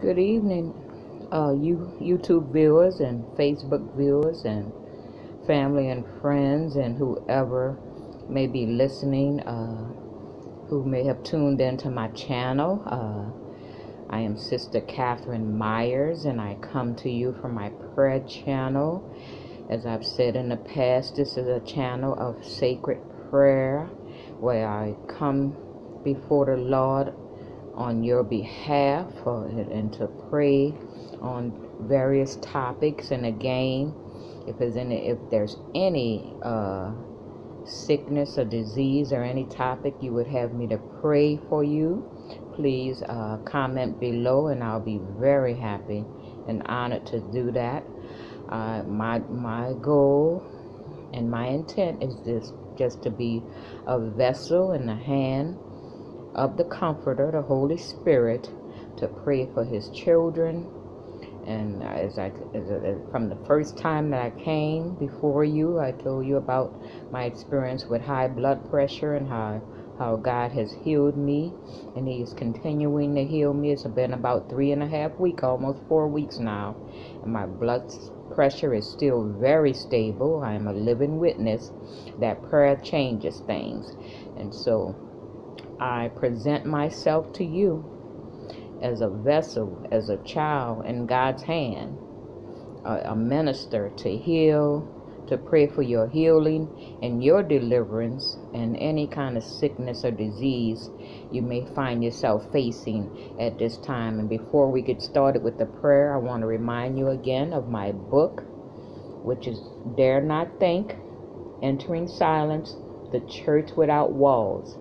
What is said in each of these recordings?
Good evening, uh, you YouTube viewers and Facebook viewers and family and friends and whoever may be listening, uh, who may have tuned into my channel. Uh, I am Sister Catherine Myers and I come to you from my prayer channel. As I've said in the past, this is a channel of sacred prayer where I come before the Lord on your behalf and to pray on various topics. And again if there's any if there's any uh, sickness or disease or any topic you would have me to pray for you please uh, comment below and I'll be very happy and honored to do that. Uh, my my goal and my intent is this just to be a vessel in the hand of the Comforter, the Holy Spirit, to pray for His children. And as I, as from the first time that I came before you, I told you about my experience with high blood pressure and how how God has healed me, and He is continuing to heal me. It's been about three and a half weeks, almost four weeks now, and my blood pressure is still very stable. I am a living witness that prayer changes things, and so I present myself to you as a vessel, as a child in God's hand, a, a minister to heal, to pray for your healing and your deliverance and any kind of sickness or disease you may find yourself facing at this time. And before we get started with the prayer, I want to remind you again of my book, which is Dare Not Think Entering Silence The Church Without Walls.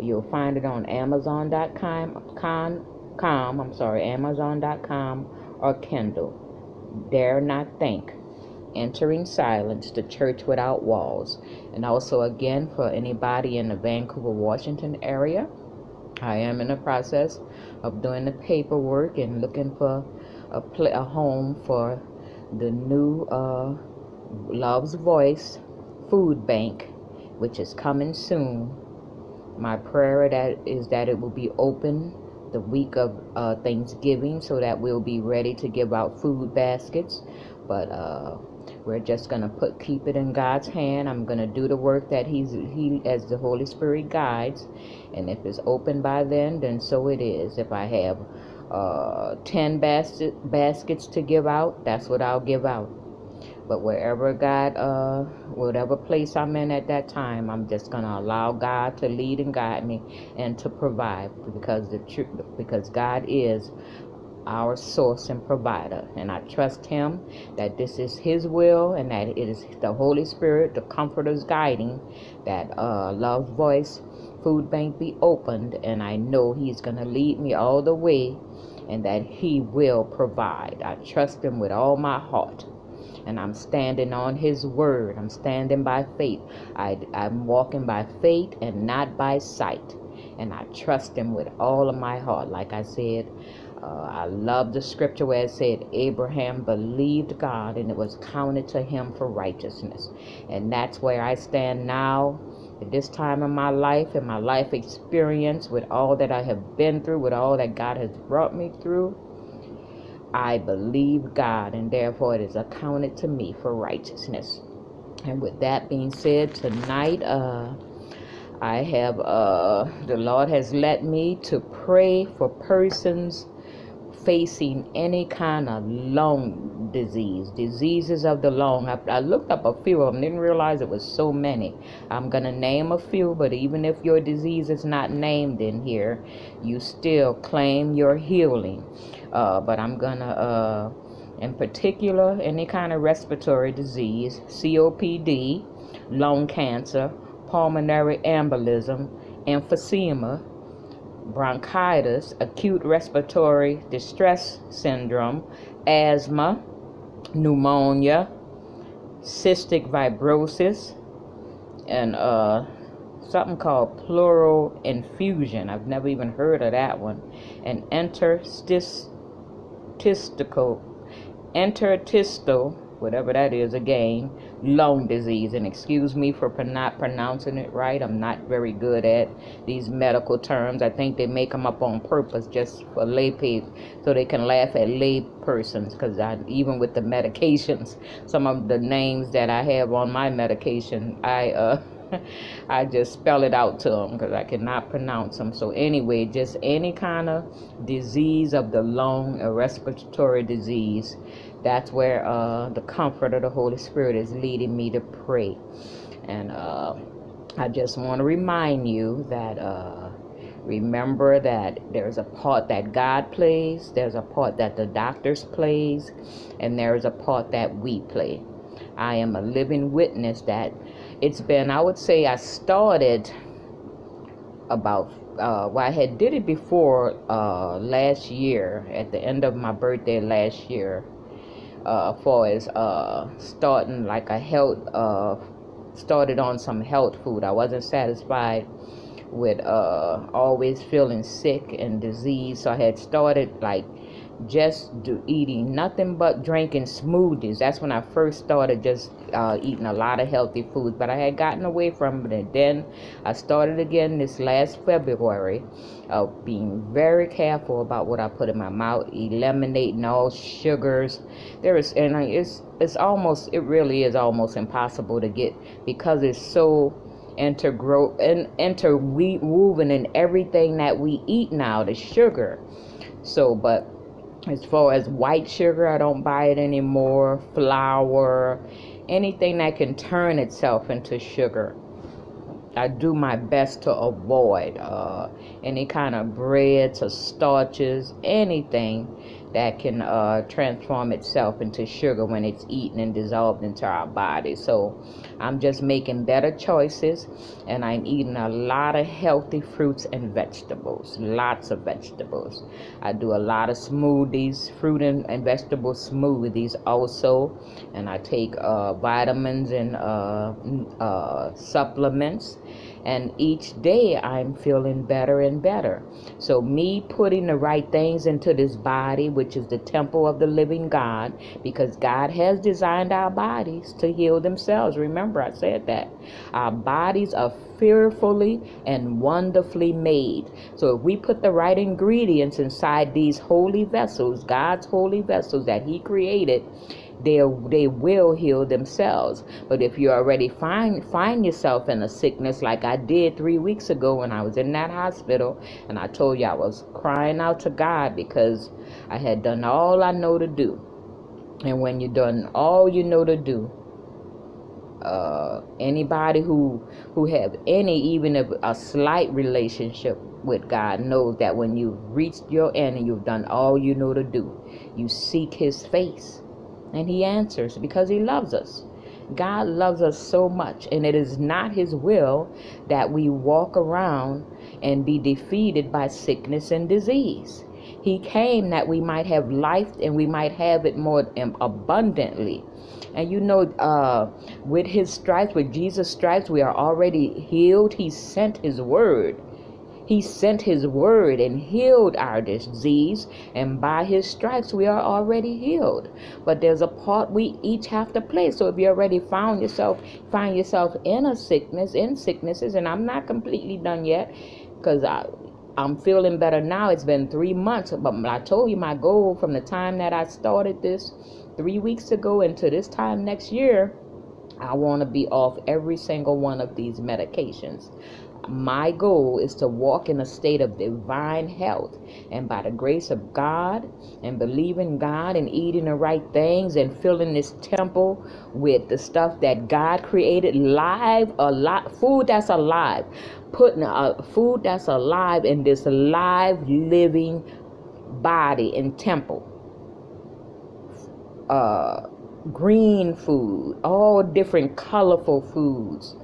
You'll find it on Amazon.com, com, com, I'm sorry, Amazon.com or Kindle. Dare not think. Entering Silence, The Church Without Walls. And also, again, for anybody in the Vancouver, Washington area, I am in the process of doing the paperwork and looking for a, pl- a home for the new uh, Love's Voice food bank, which is coming soon my prayer that is that it will be open the week of uh, Thanksgiving so that we'll be ready to give out food baskets. But uh, we're just gonna put keep it in God's hand. I'm gonna do the work that He's He as the Holy Spirit guides, and if it's open by then, then so it is. If I have uh, ten basket baskets to give out, that's what I'll give out. But wherever God, uh, whatever place I'm in at that time, I'm just gonna allow God to lead and guide me and to provide because the because God is our source and provider, and I trust Him that this is His will and that it is the Holy Spirit, the Comforter's guiding that uh, Love Voice Food Bank be opened, and I know He's gonna lead me all the way, and that He will provide. I trust Him with all my heart and I'm standing on His word. I'm standing by faith. I, I'm walking by faith and not by sight. And I trust Him with all of my heart. Like I said, uh, I love the scripture where it said, Abraham believed God and it was counted to him for righteousness. And that's where I stand now at this time in my life and my life experience with all that I have been through, with all that God has brought me through. I believe God, and therefore it is accounted to me for righteousness. And with that being said, tonight, uh, I have, uh, the Lord has led me to pray for persons facing any kind of lung disease, diseases of the lung. I, I, looked up a few of them, didn't realize it was so many. I'm going to name a few, but even if your disease is not named in here, you still claim your healing. Uh, but I'm gonna, uh, in particular, any kind of respiratory disease, COPD, lung cancer, pulmonary embolism, emphysema, bronchitis, acute respiratory distress syndrome, asthma, pneumonia, cystic fibrosis, and uh, something called pleural infusion. I've never even heard of that one. And interstitial interstitial, interstitial, whatever that is again, lung disease. And excuse me for not pronouncing it right. I'm not very good at these medical terms. I think they make them up on purpose just for lay people so they can laugh at lay persons. Because even with the medications, some of the names that I have on my medication, I uh, I just spell it out to them because I cannot pronounce them. So anyway, just any kind of disease of the lung, a respiratory disease, that's where uh, the comfort of the Holy Spirit is leading me to pray. And uh, I just want to remind you that uh, remember that there's a part that God plays, there's a part that the doctors plays, and there's a part that we play. I am a living witness that it's been I would say I started about uh, well I had did it before uh, last year at the end of my birthday last year uh, for as uh, starting like a health uh, started on some health food. I wasn't satisfied with uh, always feeling sick and disease, so I had started like just do eating nothing but drinking smoothies. That's when I first started just uh, eating a lot of healthy foods, but I had gotten away from it. And then I started again this last February, uh, being very careful about what I put in my mouth, eliminating all sugars. There is, and it's it's almost, it really is almost impossible to get because it's so intergro and interwoven in everything that we eat now, the sugar. So, but as far as white sugar, I don't buy it anymore. Flour, anything that can turn itself into sugar. I do my best to avoid uh, any kind of breads or starches, anything that can uh, transform itself into sugar when it's eaten and dissolved into our body. So I'm just making better choices and I'm eating a lot of healthy fruits and vegetables, lots of vegetables. I do a lot of smoothies, fruit and, and vegetable smoothies also, and I take uh, vitamins and uh, uh supplements and each day I'm feeling better and better. So, me putting the right things into this body, which is the temple of the living God, because God has designed our bodies to heal themselves. Remember, I said that. Our bodies are fearfully and wonderfully made. So, if we put the right ingredients inside these holy vessels, God's holy vessels that He created, they they will heal themselves. But if you already find find yourself in a sickness like I did three weeks ago when I was in that hospital, and I told you I was crying out to God because I had done all I know to do, and when you've done all you know to do, uh, anybody who who have any even a, a slight relationship with God knows that when you've reached your end and you've done all you know to do, you seek His face and He answers because He loves us. God loves us so much, and it is not His will that we walk around and be defeated by sickness and disease. He came that we might have life and we might have it more abundantly. And you know, uh, with His stripes, with Jesus' stripes, we are already healed. He sent His word he sent his word and healed our disease, and by his stripes we are already healed. But there's a part we each have to play. So if you already found yourself find yourself in a sickness, in sicknesses, and I'm not completely done yet, because I I'm feeling better now. It's been three months, but I told you my goal from the time that I started this three weeks ago into this time next year, I want to be off every single one of these medications my goal is to walk in a state of divine health. And by the grace of God and believing God and eating the right things and filling this temple with the stuff that God created live a lot food that's alive putting a food that's alive in this live living body and temple. Uh green food all different colorful foods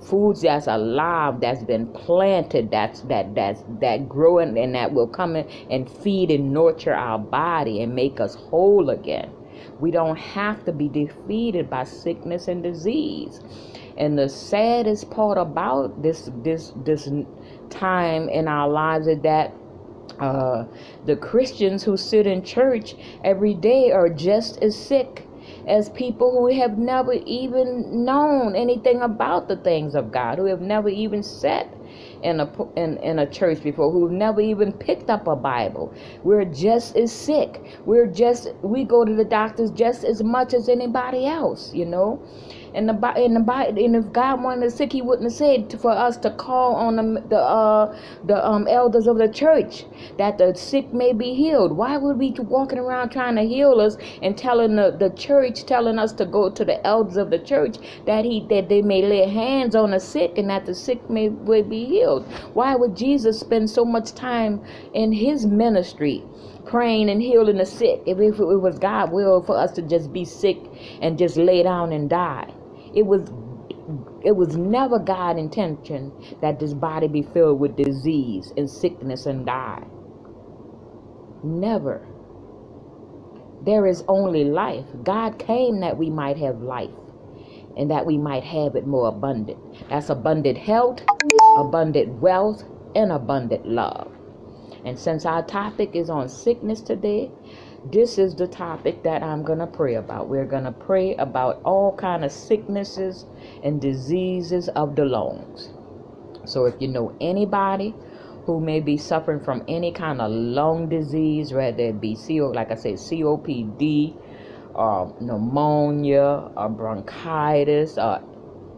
foods that's alive that's been planted that's that that's that growing and that will come in and feed and nurture our body and make us whole again. We don't have to be defeated by sickness and disease. And the saddest part about this this this time in our lives is that uh, the Christians who sit in church every day are just as sick as people who have never even known anything about the things of God, who have never even sat in a in, in a church before, who've never even picked up a Bible. We're just as sick. We're just we go to the doctors just as much as anybody else, you know. And the in the and if God wanted sick, He wouldn't have said for us to call on the the uh, the um, elders of the church that the sick may be healed. Why would we walking around trying to heal us and telling the, the church, telling us to go to the elders of the church that he that they may lay hands on the sick and that the sick may, may be healed? Why would Jesus spend so much time in His ministry? praying and healing the sick if it was God will for us to just be sick and just lay down and die. It was it was never God's intention that this body be filled with disease and sickness and die. Never. There is only life. God came that we might have life and that we might have it more abundant. That's abundant health, abundant wealth, and abundant love. And since our topic is on sickness today, this is the topic that I'm going to pray about. We're going to pray about all kind of sicknesses and diseases of the lungs. So if you know anybody who may be suffering from any kind of lung disease, whether it be CO, like I said, COPD, or uh, pneumonia, or bronchitis, or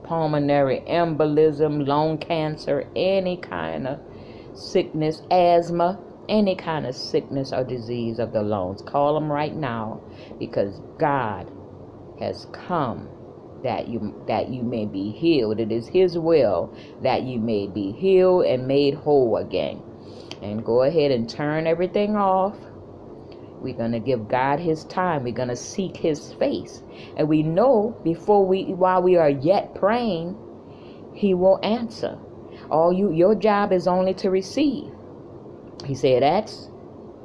pulmonary embolism, lung cancer, any kind of sickness, asthma, any kind of sickness or disease of the lungs. Call them right now because God has come that you that you may be healed. It is his will that you may be healed and made whole again. And go ahead and turn everything off. We're going to give God his time. We're going to seek his face. And we know before we while we are yet praying, he will answer. All you your job is only to receive. He said, Ask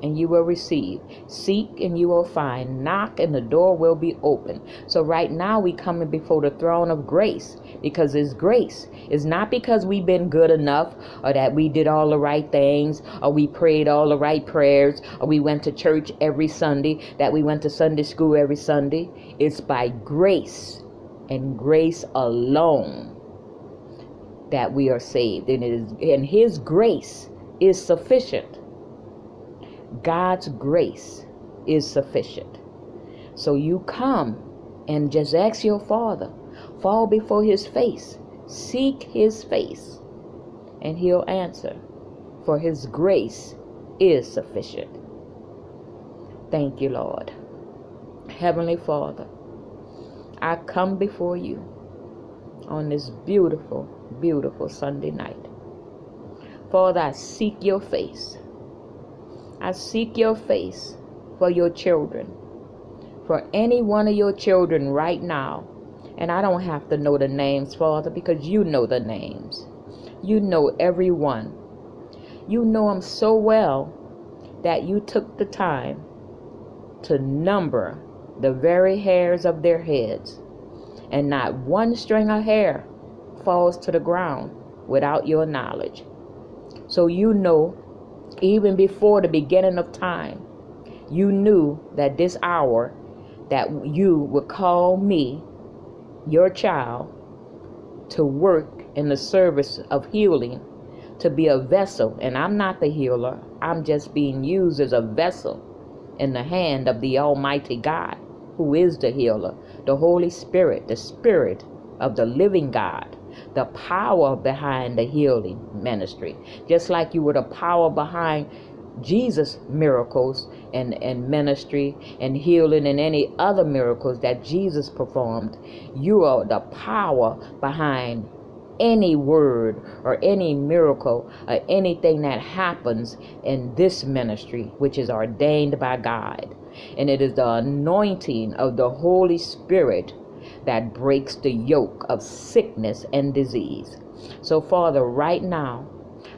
and you will receive. Seek and you will find. Knock and the door will be open. So right now we coming before the throne of grace because it's grace. It's not because we've been good enough or that we did all the right things or we prayed all the right prayers or we went to church every Sunday, that we went to Sunday school every Sunday. It's by grace and grace alone that we are saved. And it is in his grace is sufficient. God's grace is sufficient. So you come and just ask your Father, fall before His face, seek His face, and He'll answer, for His grace is sufficient. Thank you, Lord. Heavenly Father, I come before you on this beautiful, beautiful Sunday night. Father, I seek your face. I seek your face for your children, for any one of your children right now. And I don't have to know the names, Father, because you know the names. You know every one. You know them so well that you took the time to number the very hairs of their heads. And not one string of hair falls to the ground without your knowledge. So you know, even before the beginning of time, you knew that this hour that you would call me, your child, to work in the service of healing, to be a vessel. And I'm not the healer, I'm just being used as a vessel in the hand of the Almighty God, who is the healer, the Holy Spirit, the Spirit of the living God the power behind the healing ministry. Just like you were the power behind Jesus' miracles and, and ministry and healing and any other miracles that Jesus performed, you are the power behind any word or any miracle or anything that happens in this ministry, which is ordained by God. And it is the anointing of the Holy Spirit that breaks the yoke of sickness and disease. So, Father, right now,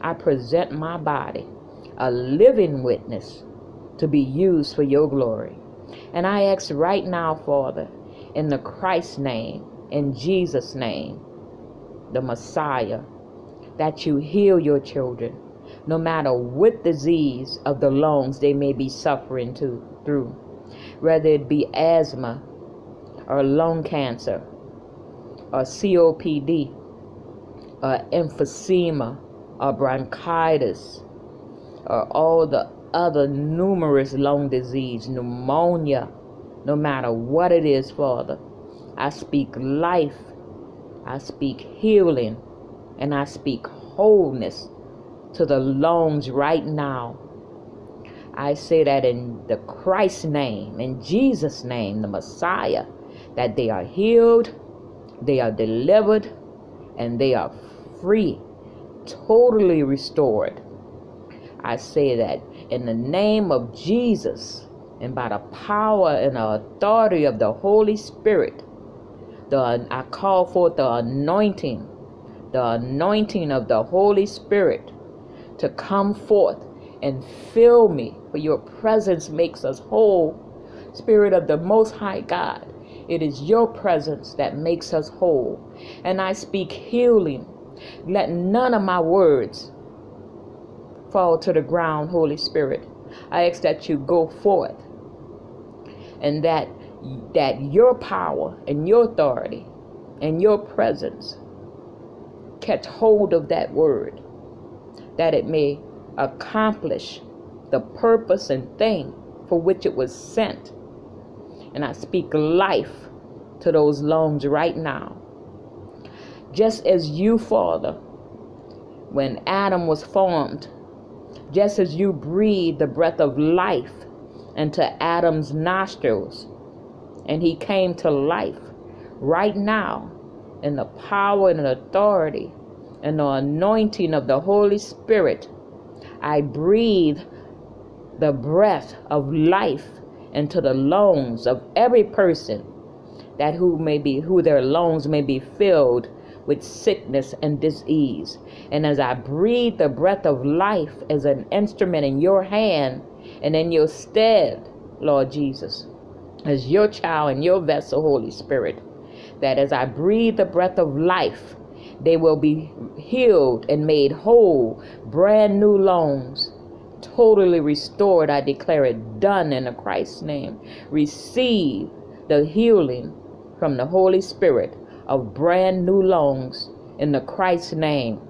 I present my body, a living witness, to be used for your glory. And I ask right now, Father, in the Christ name, in Jesus' name, the Messiah, that you heal your children, no matter what disease of the lungs they may be suffering to, through, whether it be asthma, or lung cancer, or COPD, or emphysema, or bronchitis, or all the other numerous lung disease, pneumonia, no matter what it is, Father. I speak life, I speak healing, and I speak wholeness to the lungs right now. I say that in the Christ name, in Jesus' name, the Messiah, that they are healed, they are delivered, and they are free, totally restored. I say that in the name of Jesus and by the power and the authority of the Holy Spirit, the, I call forth the anointing, the anointing of the Holy Spirit to come forth and fill me, for your presence makes us whole. Spirit of the Most High God, it is your presence that makes us whole. And I speak healing. Let none of my words fall to the ground, Holy Spirit. I ask that you go forth and that that your power and your authority and your presence catch hold of that word that it may accomplish the purpose and thing for which it was sent. And I speak life to those lungs right now. Just as you, Father, when Adam was formed, just as you breathed the breath of life into Adam's nostrils and he came to life right now in the power and authority and the anointing of the Holy Spirit, I breathe the breath of life into the lungs of every person that who may be who their lungs may be filled with sickness and disease. And as I breathe the breath of life as an instrument in your hand and in your stead, Lord Jesus, as your child and your vessel, Holy Spirit, that as I breathe the breath of life, they will be healed and made whole, brand new lungs, totally restored. I declare it done in the Christ's name. Receive the healing from the Holy Spirit of brand new lungs in the Christ's name.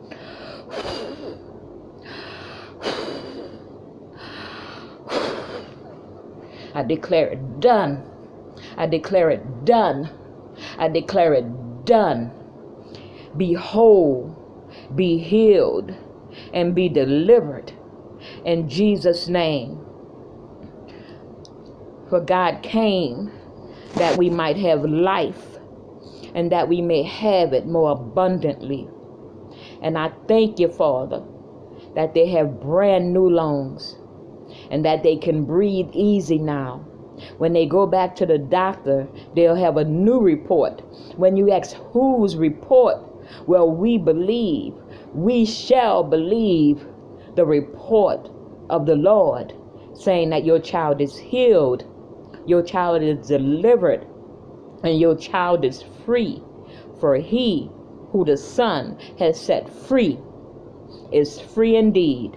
I declare it done. I declare it done. I declare it done. Be whole, be healed, and be delivered in Jesus' name. For God came that we might have life and that we may have it more abundantly. And I thank you, Father, that they have brand new lungs and that they can breathe easy now. When they go back to the doctor, they'll have a new report. When you ask whose report well, we believe, we shall believe the report of the Lord, saying that your child is healed, your child is delivered, and your child is free. For he who the Son has set free is free indeed.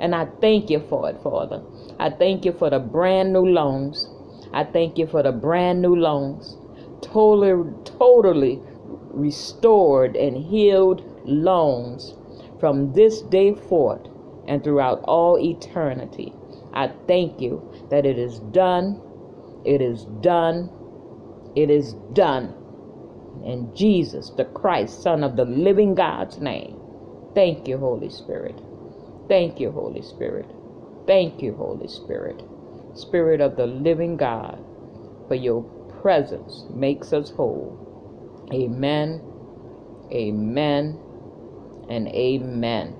And I thank you for it, Father. I thank you for the brand new lungs. I thank you for the brand new lungs. Totally, totally restored and healed lungs from this day forth and throughout all eternity. I thank you that it is done. It is done it is done. In Jesus, the Christ, Son of the living God's name. Thank you, Holy Spirit. Thank you, Holy Spirit. Thank you, Holy Spirit. Spirit of the living God, for your presence makes us whole. Amen, amen, and amen.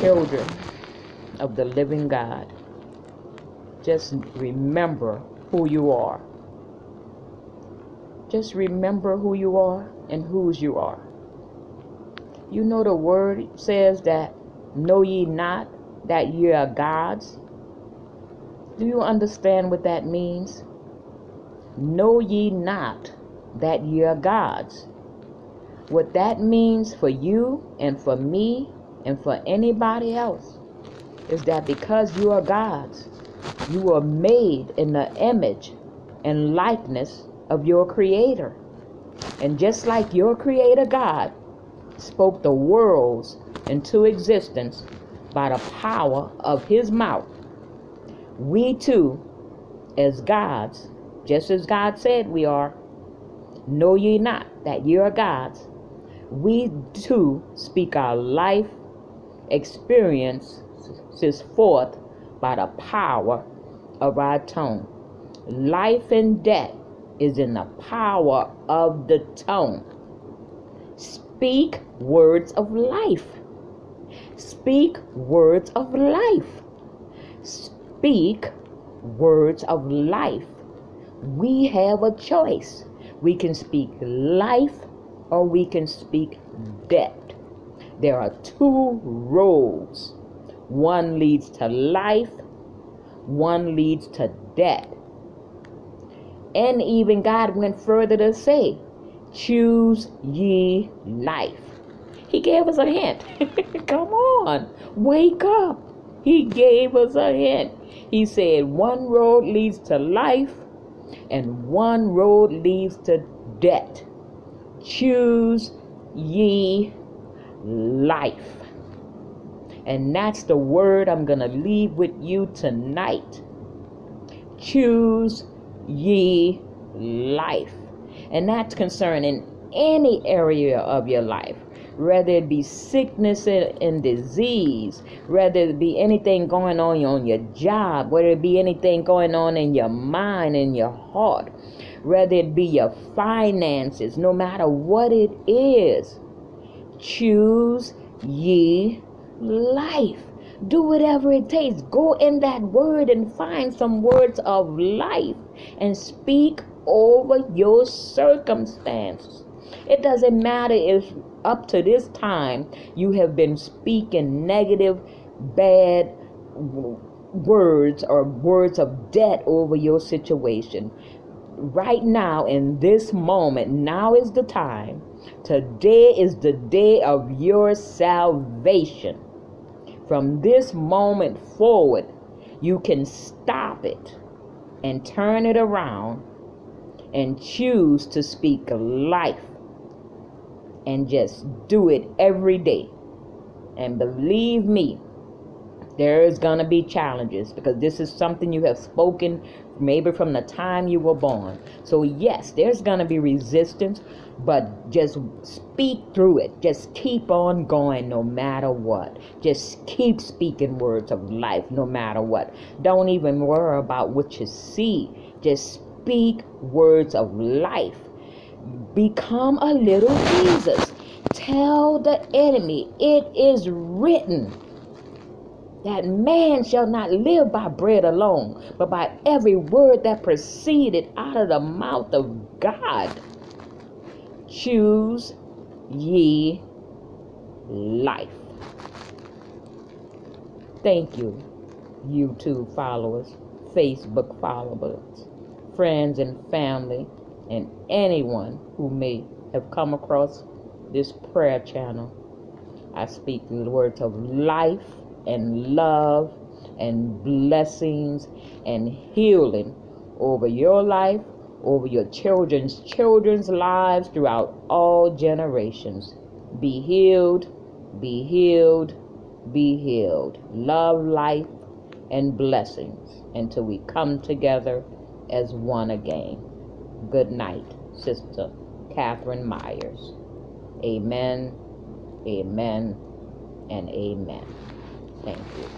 Children of the living God, just remember who you are. Just remember who you are and whose you are. You know the word says that know ye not that ye are gods. Do you understand what that means? Know ye not that ye are gods. What that means for you and for me and for anybody else is that because you are gods, You are made in the image and likeness of your Creator. And just like your Creator God spoke the worlds into existence by the power of His mouth, we too, as gods, just as God said we are, know ye not that ye are gods, we too speak our life experiences forth by the power of our tongue. Life and death is in the power of the tongue. Speak words of life. Speak words of life. Speak words of life. We have a choice. We can speak life or we can speak death. There are two roads. One leads to life, one leads to death. And even God went further to say, Choose ye life. He gave us a hint. Come on, wake up. He gave us a hint. He said, One road leads to life, and one road leads to death. Choose ye life. And that's the word I'm going to leave with you tonight. Choose ye life. And that's concerning any area of your life, whether it be sickness and disease, whether it be anything going on on your job, whether it be anything going on in your mind and your heart, whether it be your finances, no matter what it is, choose ye life. Do whatever it takes. Go in that word and find some words of life and speak over your circumstances. It doesn't matter if up to this time you have been speaking negative, bad words or words of debt over your situation. Right now, in this moment, now is the time. Today is the day of your salvation. From this moment forward, you can stop it and turn it around and choose to speak life and just do it every day. And believe me, there is going to be challenges because this is something you have spoken maybe from the time you were born. So, yes, there's going to be resistance, but just speak through it. Just keep on going no matter what. Just keep speaking words of life no matter what. Don't even worry about what you see. Just speak words of life. Become a little Jesus. Tell the enemy it is written that man shall not live by bread alone, but by every word that proceeded out of the mouth of God. Choose ye life. Thank you, YouTube followers, Facebook followers, friends and family, and anyone who may have come across this prayer channel. I speak the words of life and love and blessings and healing over your life, over your children's children's lives throughout all generations. Be healed, be healed, be healed. Love, life, and blessings until we come together as one again. Good night, Sister Catherine Myers. Amen, amen, and amen. Thank you.